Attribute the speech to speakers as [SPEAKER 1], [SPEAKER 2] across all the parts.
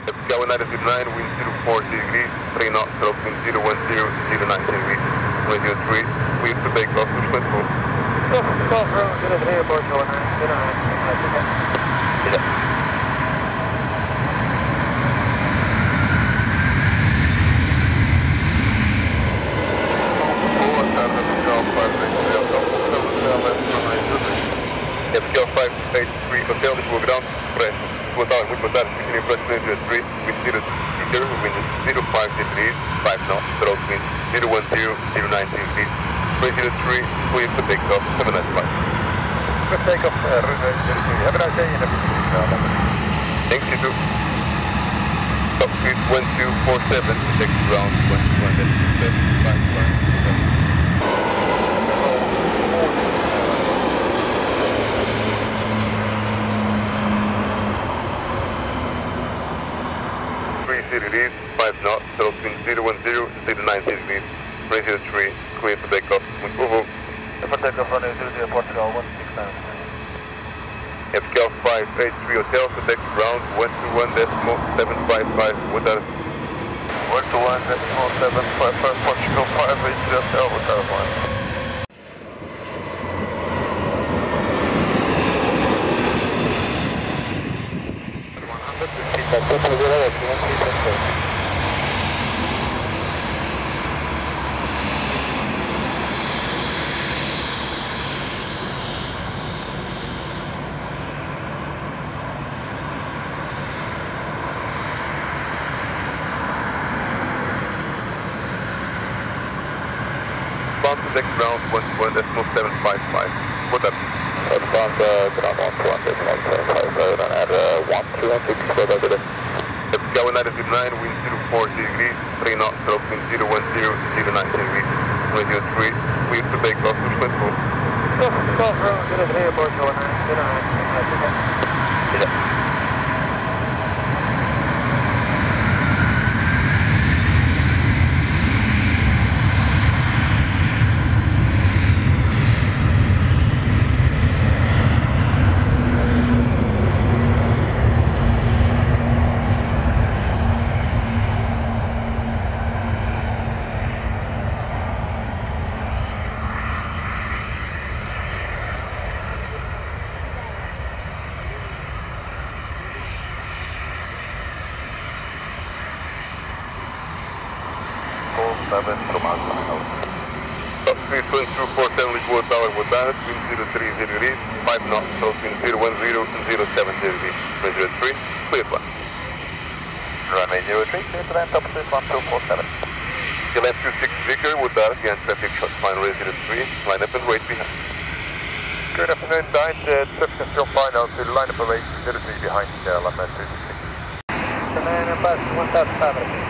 [SPEAKER 1] Going 909, wind 04 degrees, 3 knots, stroke wind 010, 090 degrees, radio 3, have to take off to Switzerland.
[SPEAKER 2] Yes, stop, road, get over here, board 09, 09,
[SPEAKER 1] 09, 09, 09, 09. Five, eight, three, hotel, this will go down. 1,000 continue approximately to the street with 0 meter, wind is 05 knots, stroke wind 010, 019 feet, 303, clear for takeoff, 795.
[SPEAKER 2] Good takeoff, uh, have a nice day.
[SPEAKER 1] Thanks, you too. Top speed 1247, next ground 121, 090 degrees. Radio 3, clear to take off. Voo.
[SPEAKER 2] For runway 00, Portugal 169.
[SPEAKER 1] FKL 583 Hotel, to take ground 121 decimal 755. Boa tarde.
[SPEAKER 2] 121, decimal 755, Portugal 580, Hotel, Hotel 1.
[SPEAKER 1] Bound to take ground contact ground 1.755. What's up?
[SPEAKER 2] Advance uh, ground 1.755 and at uh, 1216 for the Gawin
[SPEAKER 1] attitude 9, wind 040 degrees, 3 knots, stroke wind 010 to 090 degrees. Radio 3, clear to take off to Flintwood.
[SPEAKER 2] Yeah, 12 round, get it, airport, Gawin
[SPEAKER 1] 9,
[SPEAKER 2] get on it, get
[SPEAKER 1] on it. 7 command miles. Houston 247 Lisboa Tower, boa tarde, wind 030 degrees, 5 knots, so wind 010 degrees, measure 3, clear one.
[SPEAKER 2] Runway 03, clear to land, top speed 1247.
[SPEAKER 1] You'll have 26 Vicker, boa tarde, and traffic shot, runway 03, line up and wait behind.
[SPEAKER 2] Good afternoon, Dine, uh, traffic control final to line up and wait 03 behind, uh, line up
[SPEAKER 1] 26. Afternoon, 1000, 1000,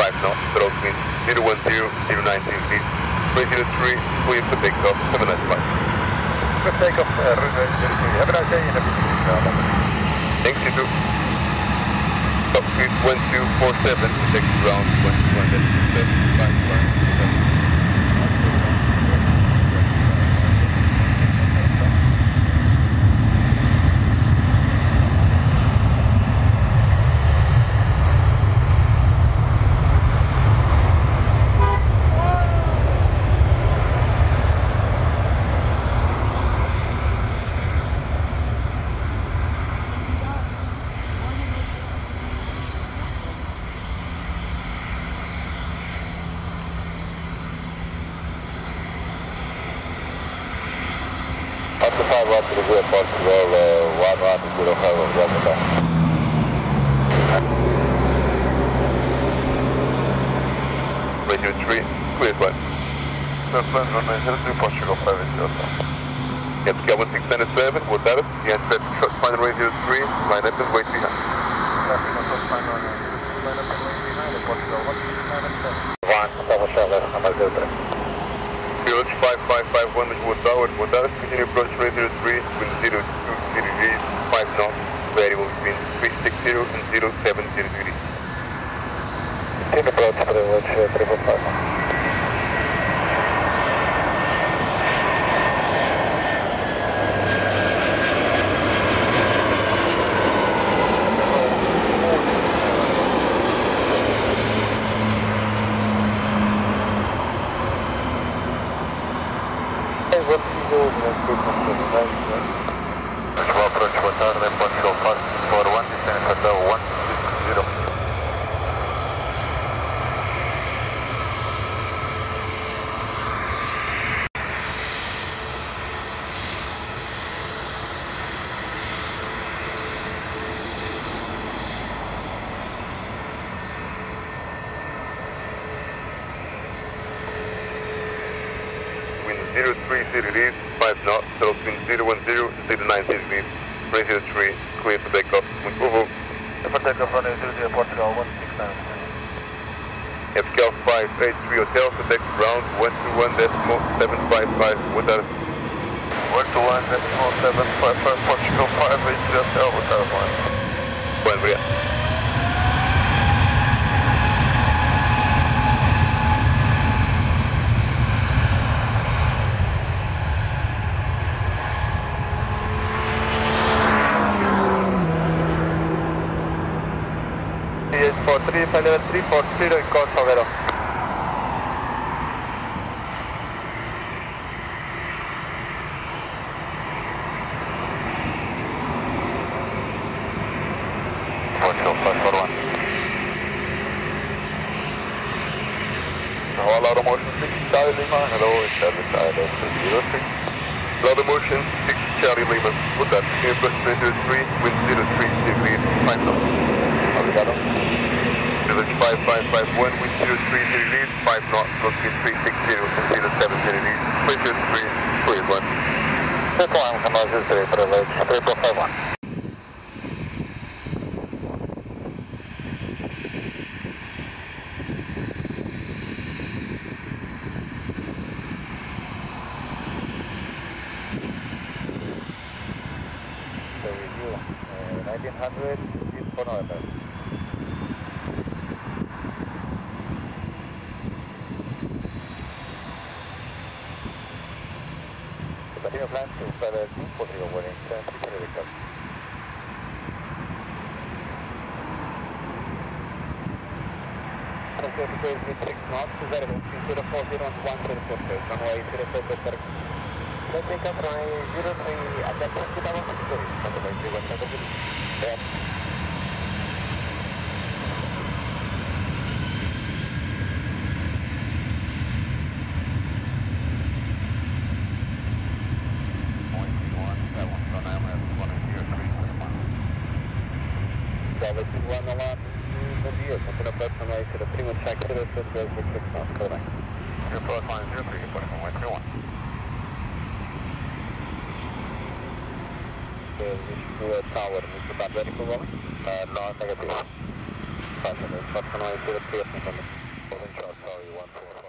[SPEAKER 1] 5 knots, stroke wind 010, 090 degrees. Radio 3, clear to take off, 795.
[SPEAKER 2] Good take off, uh, runway 03. Have a nice day and have a
[SPEAKER 1] Thanks, you too. Top speed 1247, take ground 21, that's 5, 5, 5.
[SPEAKER 2] Roger to Portugal, uh,
[SPEAKER 1] Radio 3, cleared right.
[SPEAKER 2] Surplus runway 03 Portugal to Portugal 697, what that is? Yeah,
[SPEAKER 1] set short final radio 3, line up and wait final radio 3, line up and wait behind,
[SPEAKER 2] 1, number
[SPEAKER 1] approach 5551 Moscow Tower, continue approach 303 with 020 degrees, 5 knots, variable between 360 and 070 degrees.
[SPEAKER 2] Take approach rápido durante conformancia. Approach, boa tarde, for one, distance at
[SPEAKER 1] 160. 030 degrees, 5 knots, between 010 and 090 degrees. Radio 3, clear for takeoff. Muito bom voo.
[SPEAKER 2] For takeoff runway zero zero Portugal one six nine.
[SPEAKER 1] At Cal 583 Hotel, contact ground 121 decimal 755. Boa tarde.
[SPEAKER 2] One to one decimal seven five five Portugal five eight zero hotel with that one.
[SPEAKER 1] Bom, obrigado.
[SPEAKER 2] Yes, for level three for zero in of motion Charlie Lima. Hello, it's ILS zero six.
[SPEAKER 1] Loud motion 6 Charlie Lima. Boa tarde. Continue approach 3, wind 03 degrees, 5 knots.
[SPEAKER 2] Obrigado.
[SPEAKER 1] Village 5551, wind 03 degrees, 5 knots, between 360 and 070 degrees. Radio 3, clear one.
[SPEAKER 2] Triple one, come on, zero three privilege triple five one. So review, uh, 1900 is for November. Continue plan to further 240 warning, 10 recovery.
[SPEAKER 3] six knots, variable, 040 on 104, runway 04, Let's take up runway 03 at that point, 2006, runway 31, yeah. 006 knots, tudo bem.
[SPEAKER 2] Report line 03, report from 131.
[SPEAKER 3] Lisboa Tower, muito bem, very cool,
[SPEAKER 2] Uh, no, negative.
[SPEAKER 3] Fácil, short runway 03,
[SPEAKER 2] Holding short, sorry, 144.